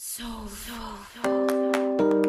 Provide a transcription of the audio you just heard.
So, so, so.